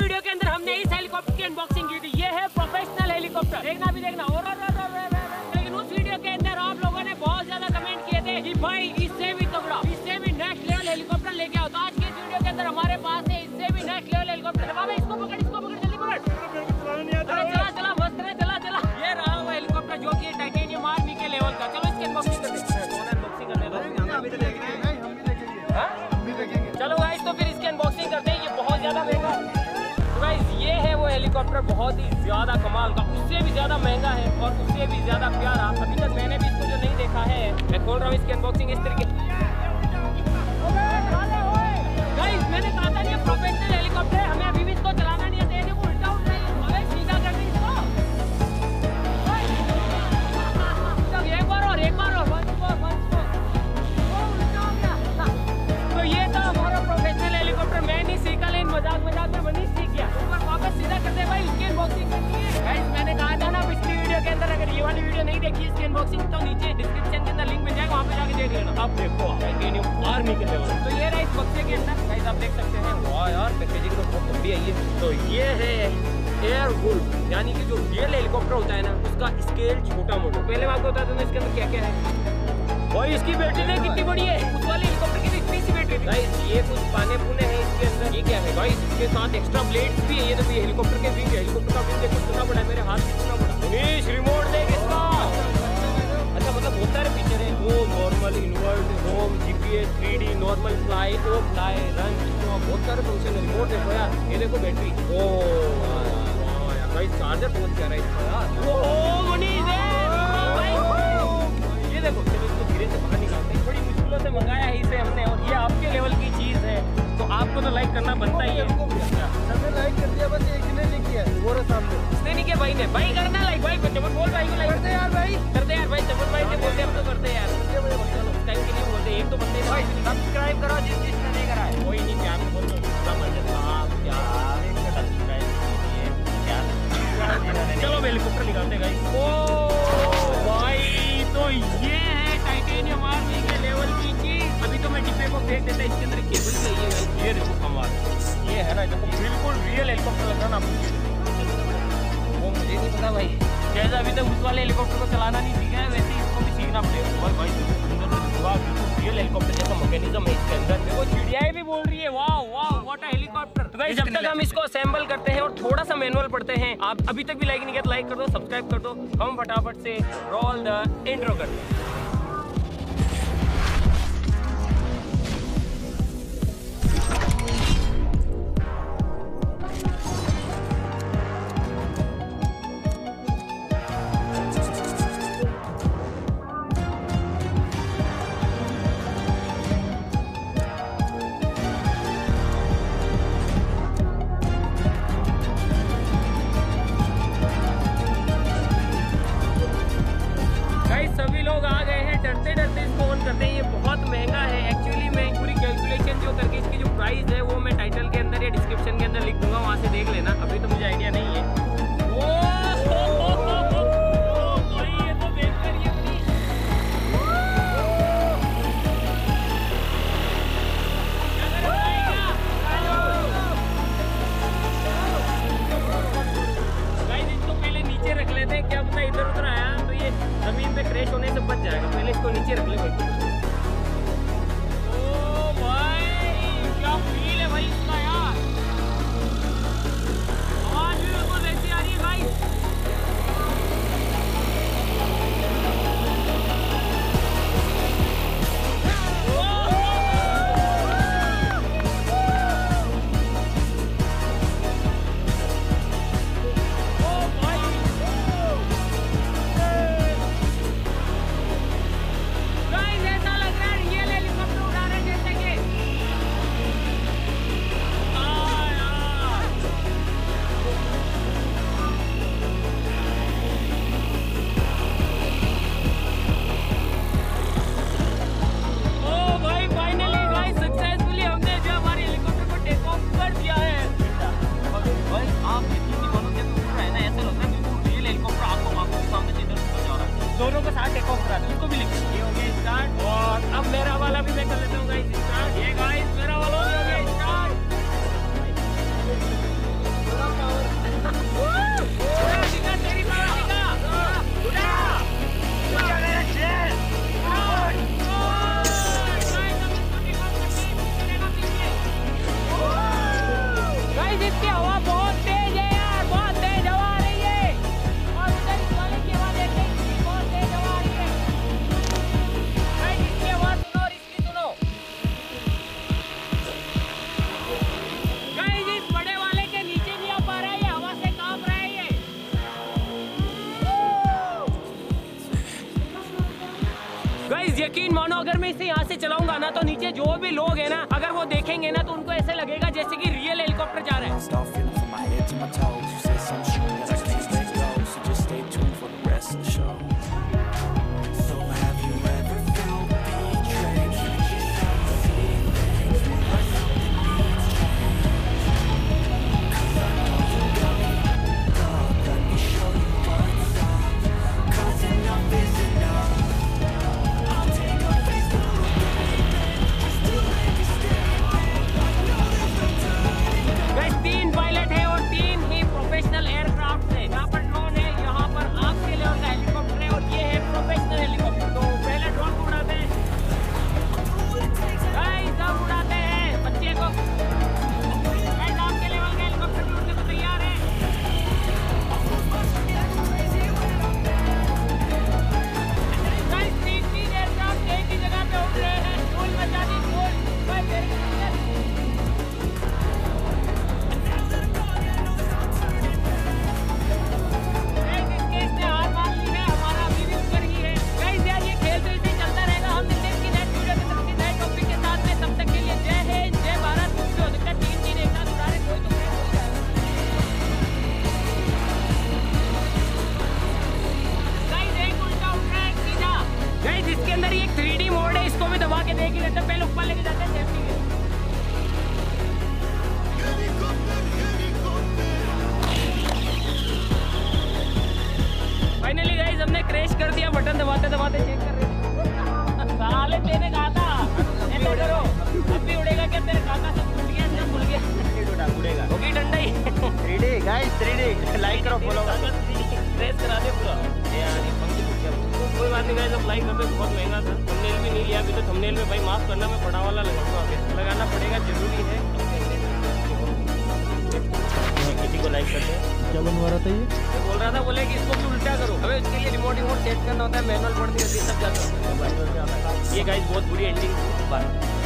Video के अंदर हमने इस हेलीकॉप्टर की अनबॉक्सिंग की थी। ये है प्रोफेशनल हेलीकॉप्टर देखना भी देखना। और, लेकिन उस वीडियो के अंदर आप लोगों ने बहुत ज़्यादा कमेंट किए थे कि भाई इससे भी तगड़ा इससे भी नेक्स्ट लेवल हेलीकॉप्टर लेके आओ। तो आज के इस वीडियो के अंदर हमारे पास है इससे भी नेक्स्ट लेवल हेलीकॉप्टर बाबा इसको पकड़ इसको पकड़ जल्दी पकड़। चला चला मस्त है चला चला। ये रहा वो हेलीकॉप्टर जो कि टाइटेनियम आर्मी के लेवल का। चलो इसकी अनबॉक्सिंग करते हैं। कौन अनबॉक्सिंग करने दो। हाँ? चलो गाइस तो फिर इसकी अनबॉक्सिंग करते हैं। ये बहुत ज़्यादा महँगा है। तो ये है वो हेलीकॉप्टर बहुत ही ज़्यादा कमाल का। उससे भी ज़्यादा महँगा है और उससे भी ज़्यादा प्यारा। अभी तक मैंने भी इसको जो नहीं देखा है, मैं खोल रहा हूँ इसकी अनबॉक्सिंग इस तरीके गाइस मैंने कहा था ये प्रोफेशनल हेलीकॉप्टर देखी इसकी अनबॉक्सिंग तो नीचे डिस्क्रिप्शन के अंदर लिंक मिल जाएगा वहाँ पे जाके देख लेना। अब देखो आर्मी के लेवल तो ये रहा इस बक्से के अंदर गाइस आप देख सकते हैं। वाह यार पैकेजिंग तो बहुत लंबी आई है तो ये है एयर वुल्फ यानी कि जो रियल हेलीकॉप्टर होता है ना उसका स्केल छोटा मोटा। पहले मैं आपको बताता हूँ इसके अंदर क्या क्या है। भाई इसकी बैटरी देख कितनी बड़ी है? उस वाले हेलीकॉप्टर की तो इतनी सी बैटरी थी। गाइस ये कुछ पाने पुने हैं इसके अंदर। ये क्या है गाइस इसके साथ एक्स्ट्रा ब्लेड्स भी है। ये ये हेलीकॉप्टर के विंग है। हेलीकॉप्टर का विंग देखो कितना बड़ा है मेरे हाथ कितना बड़ा। मनीष रिमोट मतलब बहुत सारे फीचर है वो normal invert home GPS 3D normal fly ओ फ्लाई रन बहुत सारे फ़ंक्शन है रिमोट देखो यार ये देखो बैटरी ओ गाइस चार्जर बहुत प्यारा है इसका यार हैं है है तो तो लाइक करना बनता ही है लाइक कर दिया बस एक ने नहीं किया वो रहा सामने इसने नहीं किया भाई ने भाई करना हेलीकॉप्टर लग रहा ना वो मुझे नहीं पता भाई। जैसे अभी तक उस वाले हेलीकॉप्टर को चलाना नहीं सीखा है वैसे इसको भी सीखना पड़ेगा। और भाई अंदर से पूरा रियल हेलीकॉप्टर जैसा मैकेनिज्म है इसके अंदर। देखो चिड़ियाएँ भी बोल रही है। वाह वाह व्हाट अ हेलीकॉप्टर तो जब तक हम इसको असेंबल करते हैं और थोड़ा सा मैनुअल पढ़ते हैं आप अभी तक भी लाइक नहीं किया तो लाइक कर दो सब्सक्राइब कर दो। हम फटाफट से रोल द इंट्रो करते हैं। होने से बच जाएगा पहले इसको नीचे यकीन मानो, अगर मैं इसे यहाँ से चलाऊँगा ना तो नीचे जो भी लोग है ना, अगर वो देखेंगे ना तो उनको ऐसे लगेगा जैसे की रियल हेलीकॉप्टर जा रहे है। दबाते दबाते चेक कर रहे साले तेने कहा था ऐसा करो। अब भी उड़ेगा क्या तेरे काका? सब टूट गया सब भूल गया। उड़ेगा होगी ठंडा ही 3D गाइस 3D लाइक करो फॉलो करो। क्रैश करा दे पूरा। कोई बात नहीं गाइस अब लाइक कर दो बहुत महँगा था। थंबनेल भी नहीं लिया अभी तो थंबनेल में भाई माफ़ करना मैं बड़ा वाला लगाऊँगा लगाना पड़ेगा ज़रूरी है। किसी को लाइक करते हैं। क्या बनवा रहा था ये? रहा बोले कि इसको क्यों उल्टा करो। अबे इसके लिए रिमोट रिमोट सेट करना होता है मैनुअल पड़ती है सब जाता है ये गाइस बहुत बुरी एंडिंग बाय